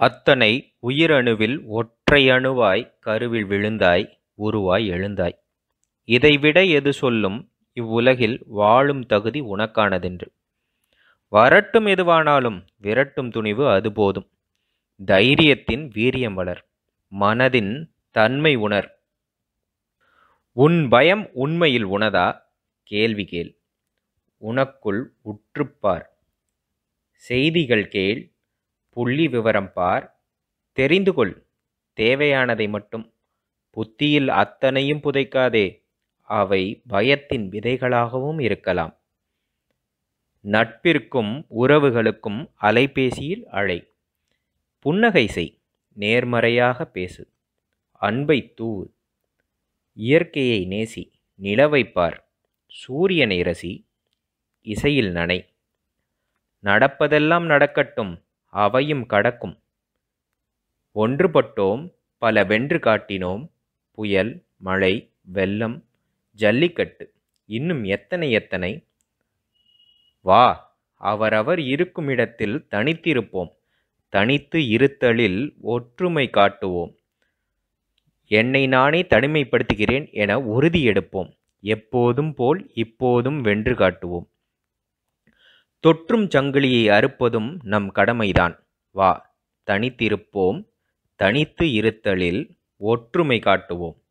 அத்தனை உயிரணுவில் ஒற்றையணுவாய் கருவில் விழுந்தாய் உருவாய் எழுந்தாய். இதைவிட எது சொல்லும் இவ்வுலகில் வாழும் தகுதி உனக்கானதென்று. வரட்டும் எதுவானாலும் விரட்டும் துணிவு அது போதும். தைரியத்தின் வீரியம் வளர். மனதின் தன்மை உணர். உன் பயம் உண்மையில் உனதா? கேள்வி கேள். உனக்குள் உற்றுப்பார் செய்திகள் கேள். புள்ளி விவரம் பார். தெரிந்து கொள். தேவையானதை மட்டும். புத்தியில் அத்தனையும் புதைக்காதே. அவை பயத்தின் விதைகளாகவும் இருக்கலாம். நட்பிற்கும் உறவுகளுக்கும் அலைபேசியில் அழை. புன்னகை செய். நேர்மறையாக பேசு. அன்பைத் தூவு. இயற்கையை நேசி. நிலவைப் பார். சூரியனை ரசி. இசையில் நனை. நடப்பதெல்லாம் நடக்கட்டும். அவையும் கடக்கும். ஒன்றுபட்டோம் பல வென்று காட்டினோம். புயல், மழை, வெள்ளம், ஜல்லிக்கட்டு இன்னும் எத்தனை எத்தனை. வா அவரவர் இருக்கும் இடத்தில் தனித்திருப்போம். தனித்து இருத்தலில் ஒற்றுமை காட்டுவோம். என்னை நானே தனிமைப்படுத்துகிறேன் என உறுதி எடுப்போம். எப்போதும் போல் இப்போதும் வென்று காட்டுவோம். தொற்றும் சங்கிலியை அறுப்பதும் நம் கடமைதான். வா தனித்திருப்போம். தனித்து இருத்தலில் ஒற்றுமை காட்டுவோம்.